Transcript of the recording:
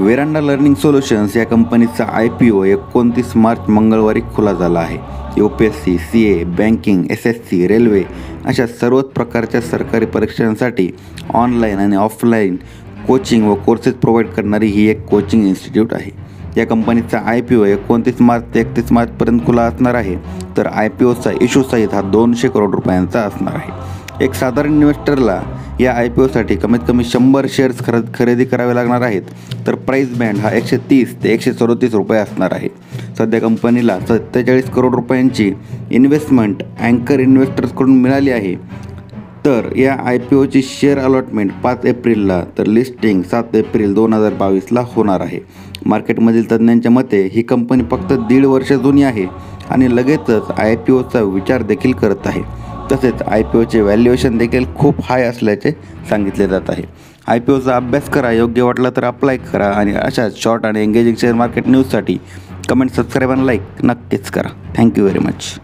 Veranda learning solutions या कंपनीचा I P O एकोणतीस मार्च मंगळवारी खुला झाला आहे. U P S C C A banking S S C railway अशा सर्वच प्रकारच्या सरकारी परीक्षांसाठी ऑनलाईन आणि ऑफलाईन कोचिंग व कोर्सेस प्रोव्हाइड करणारी ही एक कोचिंग इन्स्टिट्यूट आहे. या कंपनीचा आय पी ओ एकोणतीस मार्च ते एकतीस मार्चपर्यंत खुला असणार आहे. तर आय पी ओचा इशू साईज हा दोनशे करोड रुपयांचा असणार आहे. एक साधारण इन्व्हेस्टरला या आय पी ओसाठी कमीत कमी शंभर शेअर्स खर खरेदी करावे लागणार आहेत. तर प्राईस बँड हा एकशे तीस ते एकशे सदोतीस रुपये असणार आहे. सध्या कंपनीला सत्तेचाळीस करोड रुपयांची इन्व्हेस्टमेंट अँकर इन्व्हेस्टर्सकडून मिळाली आहे. तर या आय पी ओची शेअर अलॉटमेंट पाच एप्रिलला तर लिस्टिंग सात एप्रिल दोन हजार बावीसला होणार आहे. मार्केटमधील तज्ज्ञांच्या मते ही कंपनी फक्त दीड वर्ष जुनी आहे आणि लगेचच आय पी ओचा विचार देखील करत आहे. तसेच आय पी ओचे व्हॅल्युएशन देखील खूप हाय असल्याचे सांगितले जात आहे. आय पी ओचा अभ्यास करा योग्य वाटला तर अप्लाय करा आणि अशाच शॉर्ट आणि एंगेजिंग शेअर मार्केट न्यूजसाठी कमेंट सबस्क्राईब आणि लाईक नक्कीच करा. Thank you very much